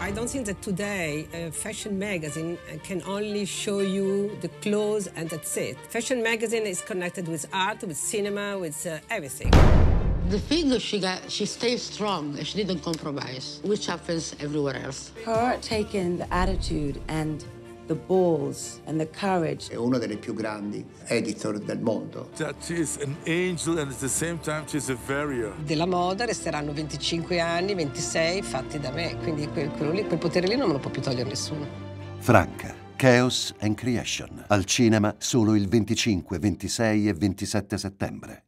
I don't think that today a fashion magazine can only show you the clothes and that's it. Fashion magazine is connected with art, with cinema, with uh, everything. The thing she got, she stayed strong and she didn't compromise, which happens everywhere else. Her taking the attitude and the balls and the courage. È una delle più grandi editor del mondo. That she is an angel and at the same time she's a warrior. Della moda resteranno 25 anni, 26 fatti da me, quindi quel, lì, quel potere lì non me lo può più togliere nessuno. Franca, Chaos and Creation, al cinema solo il 25, 26 e 27 settembre.